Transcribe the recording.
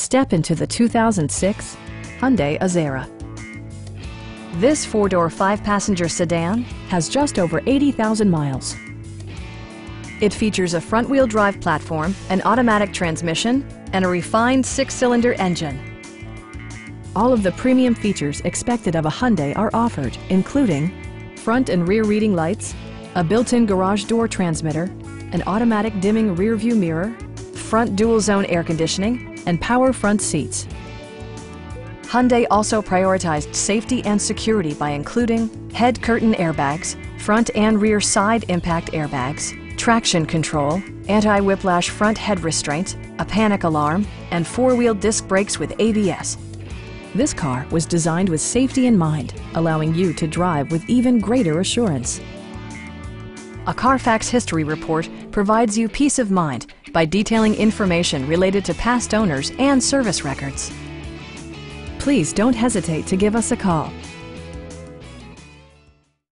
Step into the 2006 Hyundai Azera. This four-door, five-passenger sedan has just over 80,000 miles. It features a front-wheel drive platform, an automatic transmission, and a refined six-cylinder engine. All of the premium features expected of a Hyundai are offered, including front and rear reading lights, a built-in garage door transmitter, an automatic dimming rear view mirror, front dual zone air conditioning, and power front seats. Hyundai also prioritized safety and security by including head curtain airbags, front and rear side impact airbags, traction control, anti-whiplash front head restraint, a panic alarm, and four-wheel disc brakes with ABS. This car was designed with safety in mind, allowing you to drive with even greater assurance. A Carfax history report provides you peace of mind by detailing information related to past owners and service records. Please don't hesitate to give us a call